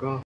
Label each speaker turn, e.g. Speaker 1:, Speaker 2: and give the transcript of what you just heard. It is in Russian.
Speaker 1: Пока.